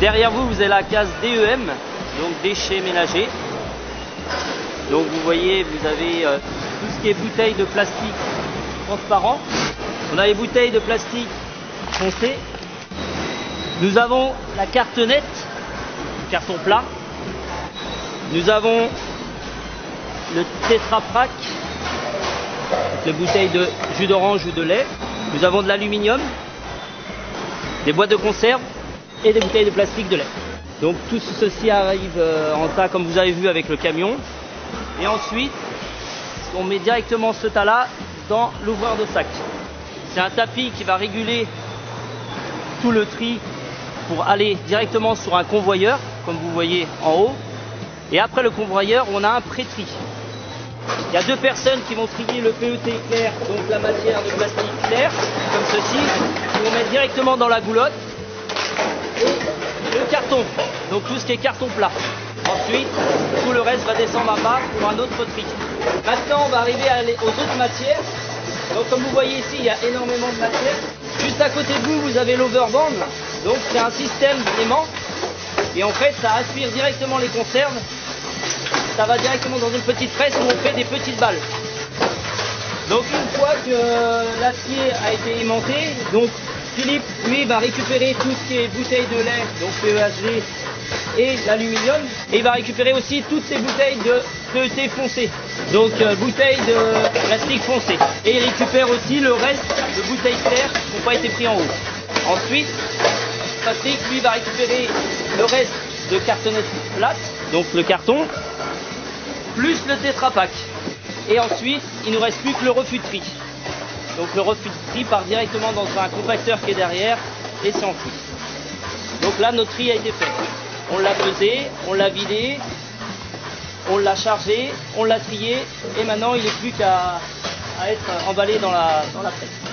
Derrière vous, vous avez la case DEM, donc déchets ménagers. Donc vous voyez, vous avez euh, tout ce qui est bouteilles de plastique transparent. On a les bouteilles de plastique foncé. Nous avons la carte nette, carton plat. Nous avons le Tetra Pak, les bouteilles de jus d'orange ou de lait. Nous avons de l'aluminium, des boîtes de conserve et des bouteilles de plastique de lait. Donc tout ceci arrive euh, en tas comme vous avez vu avec le camion. Et ensuite, on met directement ce tas-là dans l'ouvreur de sac. C'est un tapis qui va réguler tout le tri pour aller directement sur un convoyeur, comme vous voyez en haut. Et après le convoyeur, on a un pré-tri. Il y a deux personnes qui vont trier le PET clair, donc la matière de plastique clair, comme ceci, qui vont mettre directement dans la goulotte. Le carton, donc tout ce qui est carton plat. Ensuite, tout le reste va descendre à bas pour un autre tri. Maintenant, on va arriver aux autres matières. Donc comme vous voyez ici, il y a énormément de matière. Juste à côté de vous, vous avez l'overband. Donc c'est un système d'aimant. Et en fait, ça aspire directement les conserves. Ça va directement dans une petite presse où on fait des petites balles. Donc une fois que l'acier a été aimanté, donc Philippe, lui, va récupérer tout ce bouteilles de lait, donc PEHG et l'aluminium. Et il va récupérer aussi toutes ces bouteilles de PET foncé, donc euh, bouteilles de plastique foncé. Et il récupère aussi le reste de bouteilles claires qui n'ont pas été pris en haut. Ensuite, Patrick, lui, va récupérer le reste de cartonnettes plates, donc le carton, plus le Tetra Pak. Et ensuite, il nous reste plus que le refus de tri. Donc le refus de tri part directement dans un compacteur qui est derrière et s'enfuit. Donc là, notre tri a été fait. On l'a pesé, on l'a vidé, on l'a chargé, on l'a trié et maintenant il n'est plus qu'à être emballé dans la, dans la presse.